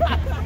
Ha ha ha!